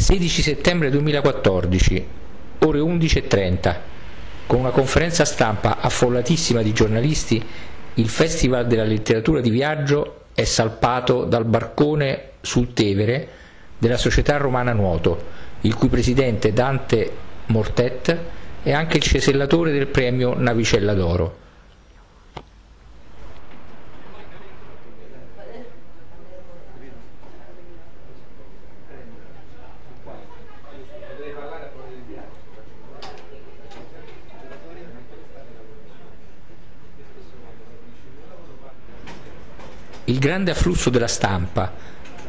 16 settembre 2014, ore 11.30, con una conferenza stampa affollatissima di giornalisti, il Festival della letteratura di viaggio è salpato dal barcone sul Tevere della Società Romana Nuoto, il cui presidente Dante Mortet è anche il cesellatore del premio Navicella d'Oro. Il grande afflusso della stampa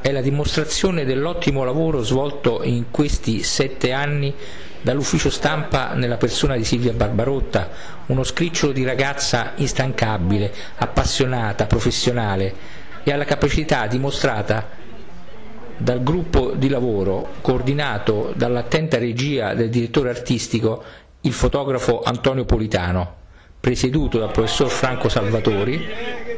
è la dimostrazione dell'ottimo lavoro svolto in questi sette anni dall'ufficio stampa nella persona di Silvia Barbarotta, uno scricciolo di ragazza instancabile, appassionata, professionale e alla capacità dimostrata dal gruppo di lavoro coordinato dall'attenta regia del direttore artistico, il fotografo Antonio Politano, presieduto dal professor Franco Salvatori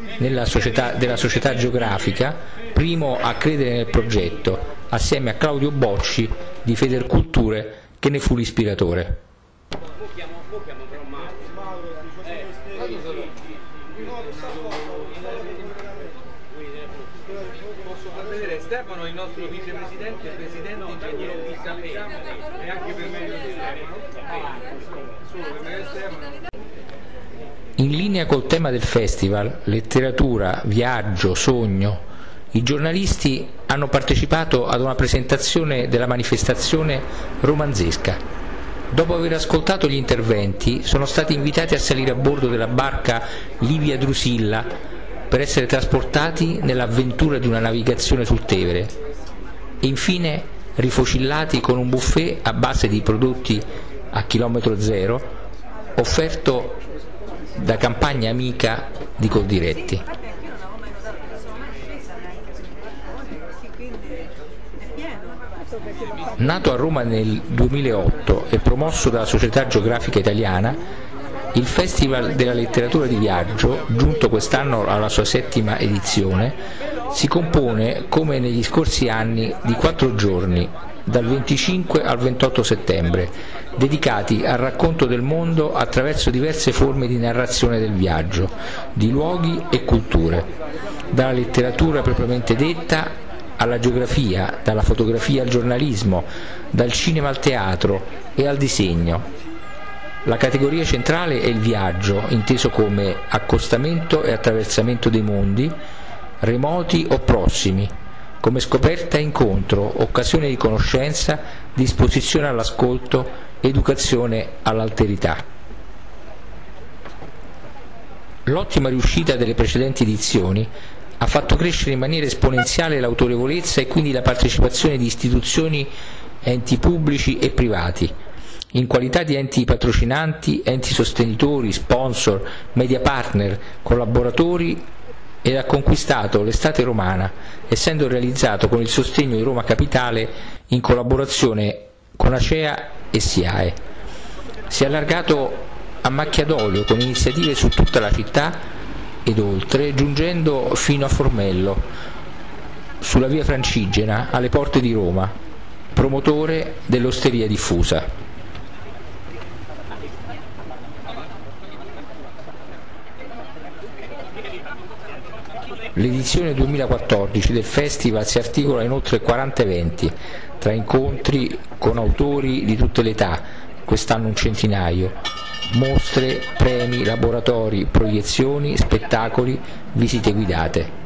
società, della società geografica, primo a credere nel progetto, assieme a Claudio Bocci di Federculture che ne fu l'ispiratore. Stefano il nostro vicepresidente presidente ingegnere e anche per me Stefano. In linea col tema del festival, letteratura, viaggio, sogno, i giornalisti hanno partecipato ad una presentazione della manifestazione romanzesca. Dopo aver ascoltato gli interventi, sono stati invitati a salire a bordo della barca Livia Drusilla per essere trasportati nell'avventura di una navigazione sul Tevere e infine rifocillati con un buffet a base di prodotti a chilometro zero offerto da campagna amica di Coldiretti. Nato a Roma nel 2008 e promosso dalla Società Geografica Italiana, il Festival della letteratura di viaggio, giunto quest'anno alla sua settima edizione, si compone, come negli scorsi anni, di quattro giorni, dal 25 al 28 settembre, dedicati al racconto del mondo attraverso diverse forme di narrazione del viaggio, di luoghi e culture, dalla letteratura propriamente detta alla geografia, dalla fotografia al giornalismo, dal cinema al teatro e al disegno. La categoria centrale è il viaggio, inteso come accostamento e attraversamento dei mondi, remoti o prossimi, come scoperta e incontro, occasione di conoscenza, disposizione all'ascolto, educazione all'alterità. L'ottima riuscita delle precedenti edizioni ha fatto crescere in maniera esponenziale l'autorevolezza e quindi la partecipazione di istituzioni, enti pubblici e privati, in qualità di enti patrocinanti, enti sostenitori, sponsor, media partner, collaboratori ed ha conquistato l'estate romana, essendo realizzato con il sostegno di Roma Capitale in collaborazione con Acea e SIAE. Si è allargato a macchia d'olio con iniziative su tutta la città ed oltre, giungendo fino a Formello, sulla via Francigena, alle porte di Roma, promotore dell'osteria diffusa. L'edizione 2014 del festival si articola in oltre 40 eventi, tra incontri con autori di tutte le età, quest'anno un centinaio, mostre, premi, laboratori, proiezioni, spettacoli, visite guidate.